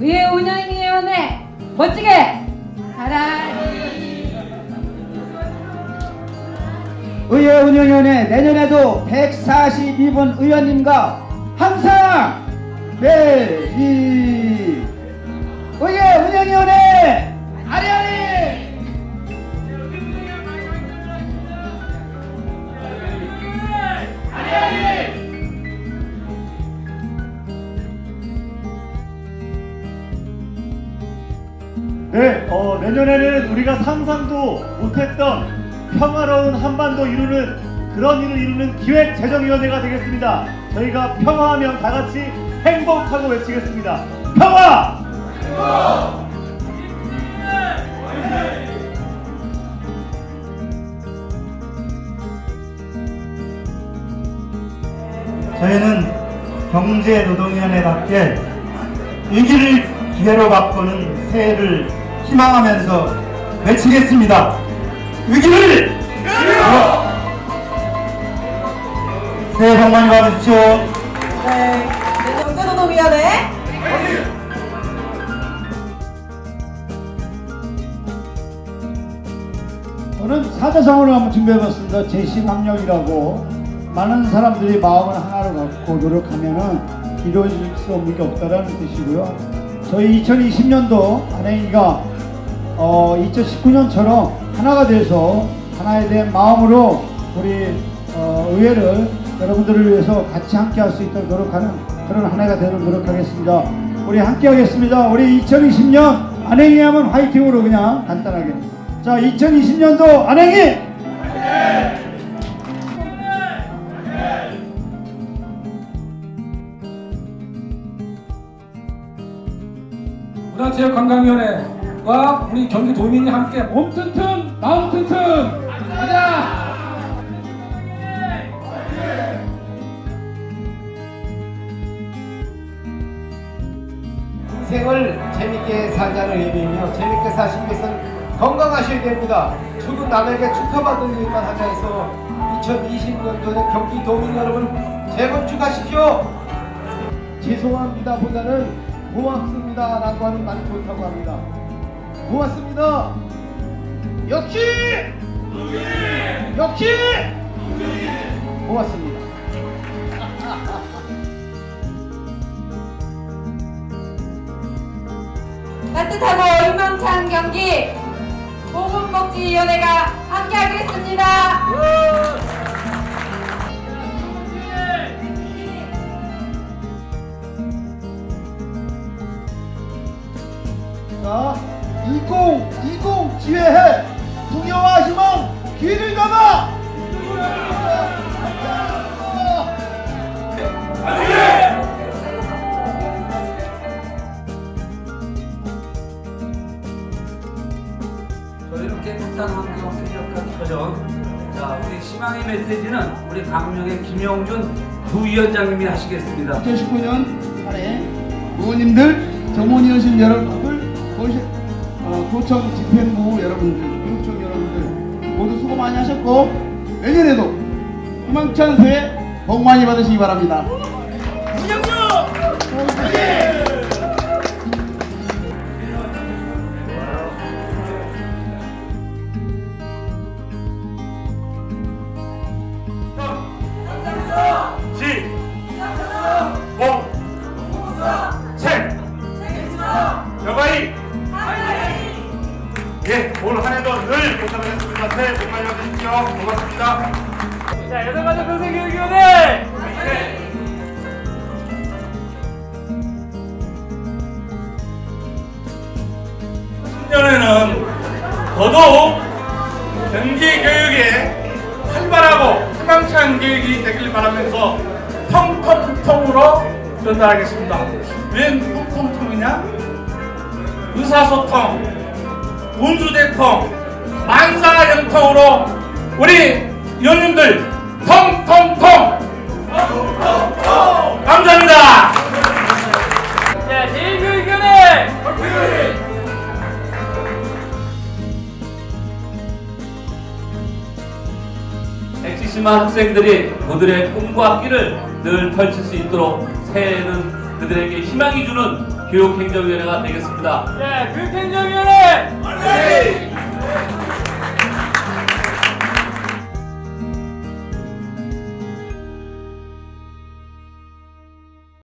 의회 운영위원회. 멋지게. 가라. 의회 운영위원회 내년에도 142분 의원님과 항상 매일 의회 운영위원회 네, 어, 내년에는 우리가 상상도 못했던 평화로운 한반도 이루는 그런 일을 이루는 기획재정위원회가 되겠습니다. 저희가 평화하면 다 같이 행복하고 외치겠습니다. 평화! 저희는 경제노동위원회답게 위기를 기회로 바꾸는 새해를 희망하면서 외치겠습니다. 위기를! 기회로! 새해 복 많이 받으십시오. 네. 경제노동위원회 저는 사자성어를 한번 준비해봤습니다. 제10학력이라고 많은 사람들이 마음을 하나로 갖고 노력하면 은 이루어질 수 없는 게 없다라는 뜻이고요. 저희 2020년도 안행이가 어, 2019년처럼 하나가 돼서 하나에 대한 마음으로 우리 어, 의회를 여러분들을 위해서 같이 함께 할 수 있도록 노력하는 그런 한 해가 되도록 노력하겠습니다. 우리 함께 하겠습니다. 우리 2020년 안행이 하면 화이팅으로 그냥 간단하게. 자, 2020년도 안행이! 문화체육관광위원회 와 우리 경기 도민이 함께 몸 튼튼 마음 튼튼 가자 인생을 재밌게 살자는 의미이며 재밌게 사시기 위해서는 건강하셔야 됩니다. 주로 남에게 축하받는 일만 하자 해서 2020년도에 경기 도민 여러분 재건축하십시오. 죄송합니다 보다는 고맙습니다 라고 하는 말이 좋다고 합니다. 고맙습니다. 역시! 역시! 고맙습니다. 따뜻하고 희망찬 경기 보건복지위원회가 함께하겠습니다. 자, 2020 기회해. 풍요와 희망 길을 담아. 저희는 깨끗한 환경 쾌적한 터전 자 우리 희망의 메시지는 우리 강릉의 김영준 부위원장님이 하시겠습니다. 2019년 한해 의원님들 정원위원실 여러분들 어, 도청 집행부 여러분들 교육청 여러분들 모두 수고 많이 하셨고 내년에도 희망찬 새해 복 많이 받으시기 바랍니다 여가이, 예, 올 한해도 늘 고생하셨습니다. 새해 복 많이 받으십시오. 고맙습니다. 자 여성가족 평생교육위원회 내년에는 더더욱 경제 교육에 활발하고 희망찬 교육이 되길 바라면서 통통통으로 전달하겠습니다. 웬 통통통이냐? 의사소통, 운수대통, 만사형통으로 우리 연인들 통통통 감사합니다. 자 제1교육위원회 엑시시마 학생들이 그들의 꿈과 끼를 늘 펼칠 수 있도록 새해에는 그들에게 희망이 주는 교육행정위원회가 되겠습니다. 예, 교육행정위원회!